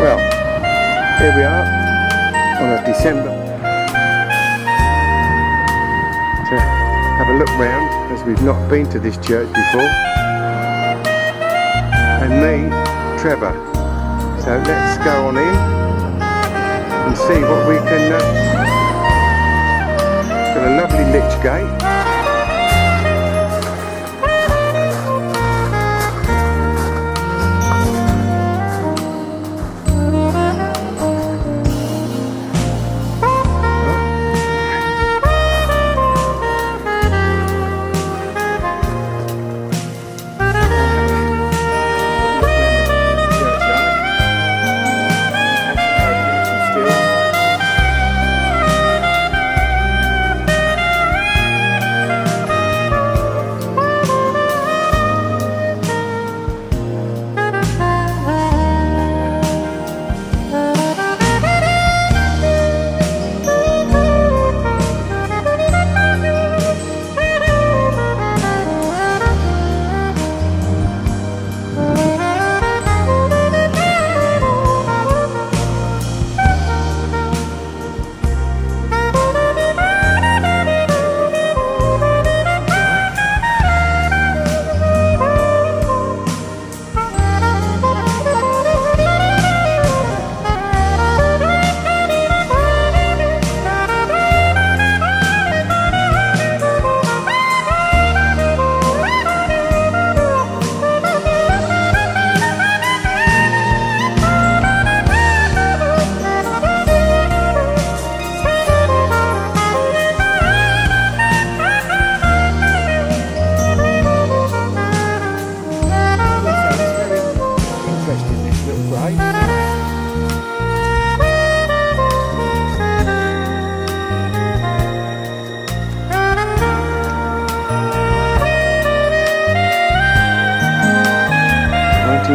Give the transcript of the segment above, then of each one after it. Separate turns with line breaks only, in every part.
Well, here we are on a December to have a look round as we've not been to this church before. And me, Trevor. So let's go on in and see what we can. Uh, got a lovely lich gate.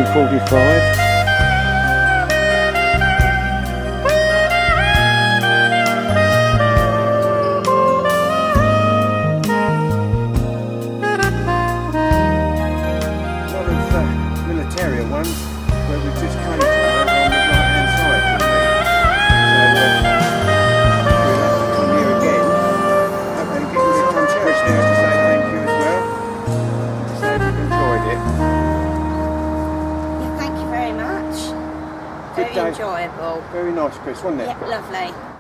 1945
enjoyable.
Very nice Chris, wasn't it?
Yep, lovely.